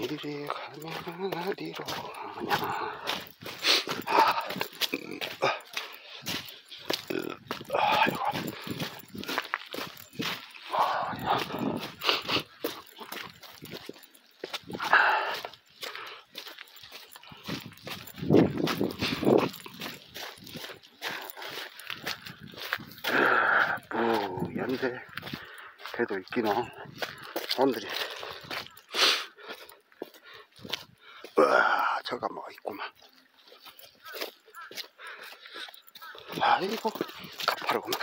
이리 가면 어디로 가냐 아, 음, 아, 아, 야. 뿌연데 그래도 있기는 사람들이 저가 뭐 있구만. 아이고 가파르구만